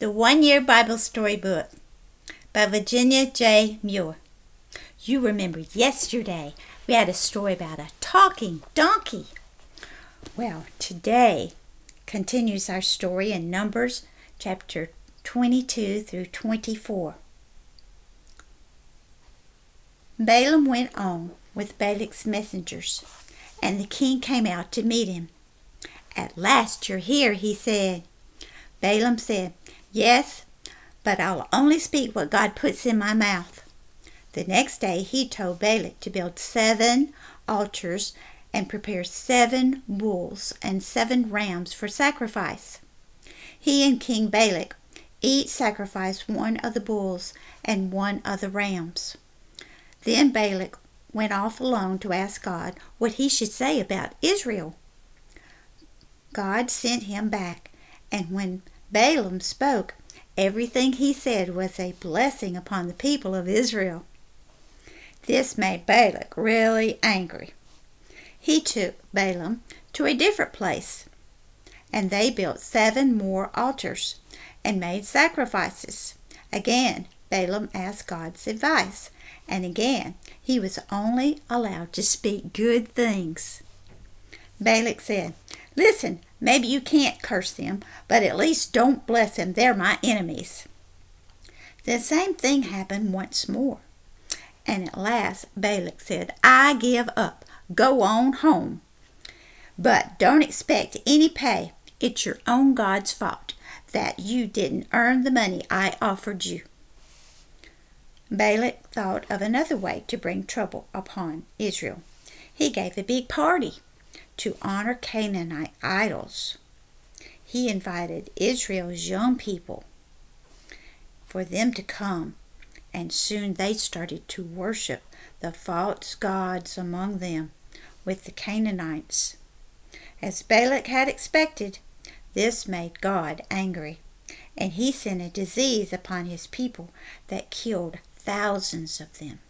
The One Year Bible Storybook by Virginia J. Muir. You remember yesterday we had a story about a talking donkey. Well, today continues our story in Numbers chapter 22 through 24. Balaam went on with Balak's messengers, and the king came out to meet him. At last you're here, he said. Balaam said, Yes, but I'll only speak what God puts in my mouth. The next day he told Balak to build seven altars and prepare seven bulls and seven rams for sacrifice. He and King Balak each sacrificed one of the bulls and one of the rams. Then Balak went off alone to ask God what he should say about Israel. God sent him back, and when Balaam spoke, everything he said was a blessing upon the people of Israel. This made Balak really angry. He took Balaam to a different place, and they built seven more altars and made sacrifices. Again, Balaam asked God's advice, and again he was only allowed to speak good things. Balak said, Listen, maybe you can't curse them, but at least don't bless them. They're my enemies. The same thing happened once more. And at last Balak said, I give up. Go on home. But don't expect any pay. It's your own God's fault that you didn't earn the money I offered you. Balak thought of another way to bring trouble upon Israel. He gave a big party to honor Canaanite idols. He invited Israel's young people for them to come, and soon they started to worship the false gods among them with the Canaanites. As Balak had expected, this made God angry, and he sent a disease upon his people that killed thousands of them.